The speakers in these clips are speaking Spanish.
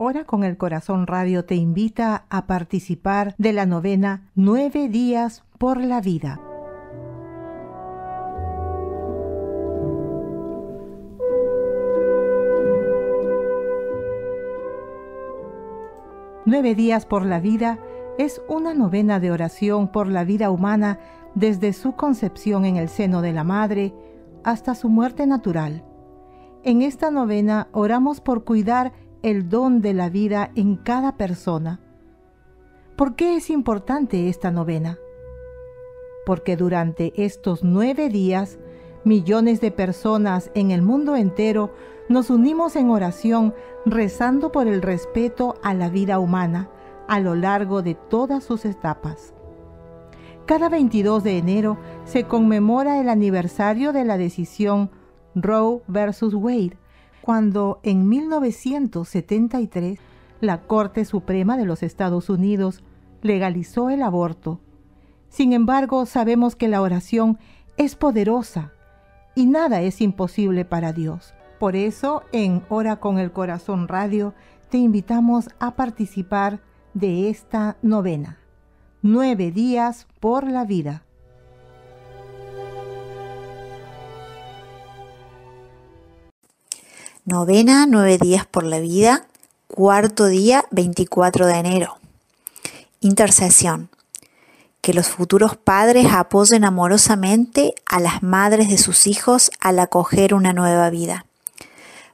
Ora con el Corazón Radio te invita a participar de la novena Nueve días por la vida. Nueve días por la vida es una novena de oración por la vida humana desde su concepción en el seno de la madre hasta su muerte natural. En esta novena oramos por cuidar el don de la vida en cada persona. ¿Por qué es importante esta novena? Porque durante estos nueve días, millones de personas en el mundo entero nos unimos en oración rezando por el respeto a la vida humana a lo largo de todas sus etapas. Cada 22 de enero se conmemora el aniversario de la decisión Roe versus Wade, cuando en 1973 la Corte Suprema de los Estados Unidos legalizó el aborto. Sin embargo, sabemos que la oración es poderosa y nada es imposible para Dios. Por eso, en Hora con el Corazón Radio, te invitamos a participar de esta novena. Nueve días por la vida. Novena, nueve días por la vida, cuarto día, 24 de enero. Intercesión. Que los futuros padres apoyen amorosamente a las madres de sus hijos al acoger una nueva vida.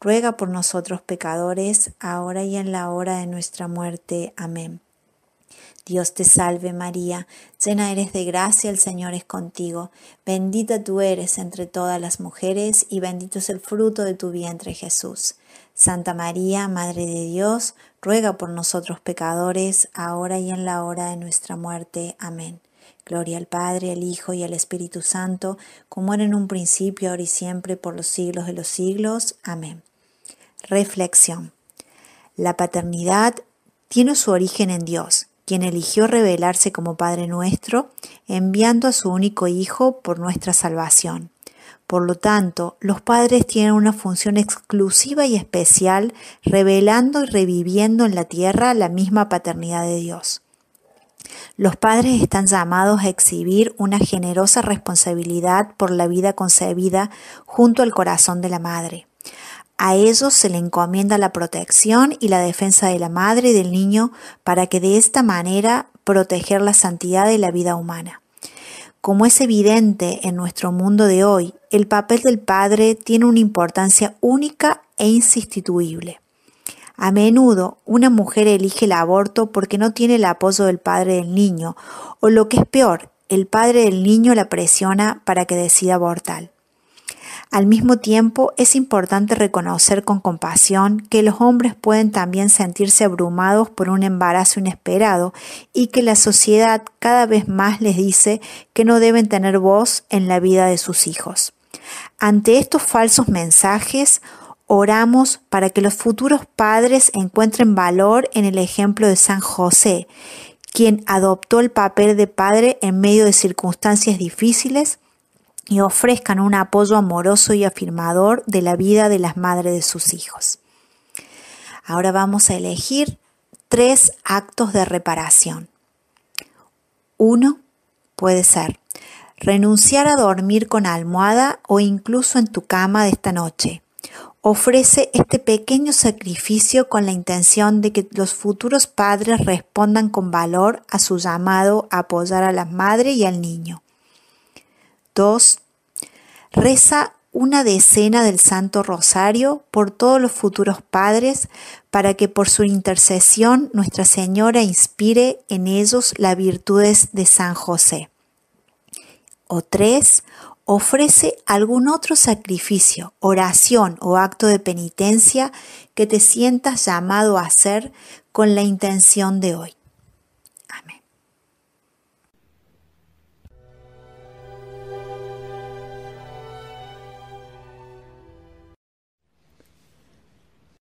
ruega por nosotros pecadores, ahora y en la hora de nuestra muerte. Amén. Dios te salve María, llena eres de gracia, el Señor es contigo, bendita tú eres entre todas las mujeres y bendito es el fruto de tu vientre Jesús. Santa María, Madre de Dios, ruega por nosotros pecadores, ahora y en la hora de nuestra muerte. Amén. Gloria al Padre, al Hijo y al Espíritu Santo, como era en un principio, ahora y siempre, por los siglos de los siglos. Amén. Reflexión. La paternidad tiene su origen en Dios, quien eligió revelarse como Padre nuestro, enviando a su único Hijo por nuestra salvación. Por lo tanto, los padres tienen una función exclusiva y especial, revelando y reviviendo en la tierra la misma paternidad de Dios. Los padres están llamados a exhibir una generosa responsabilidad por la vida concebida junto al corazón de la madre. A ellos se le encomienda la protección y la defensa de la madre y del niño para que de esta manera proteger la santidad de la vida humana. Como es evidente en nuestro mundo de hoy, el papel del padre tiene una importancia única e insustituible. A menudo una mujer elige el aborto porque no tiene el apoyo del padre del niño, o lo que es peor, el padre del niño la presiona para que decida abortar. Al mismo tiempo, es importante reconocer con compasión que los hombres pueden también sentirse abrumados por un embarazo inesperado y que la sociedad cada vez más les dice que no deben tener voz en la vida de sus hijos. Ante estos falsos mensajes, oramos para que los futuros padres encuentren valor en el ejemplo de San José, quien adoptó el papel de padre en medio de circunstancias difíciles y ofrezcan un apoyo amoroso y afirmador de la vida de las madres de sus hijos. Ahora vamos a elegir tres actos de reparación. Uno puede ser renunciar a dormir con almohada o incluso en tu cama de esta noche. Ofrece este pequeño sacrificio con la intención de que los futuros padres respondan con valor a su llamado a apoyar a la madre y al niño. 2. Reza una decena del Santo Rosario por todos los futuros padres para que por su intercesión Nuestra Señora inspire en ellos las virtudes de San José. O 3. Ofrece algún otro sacrificio, oración o acto de penitencia que te sientas llamado a hacer con la intención de hoy.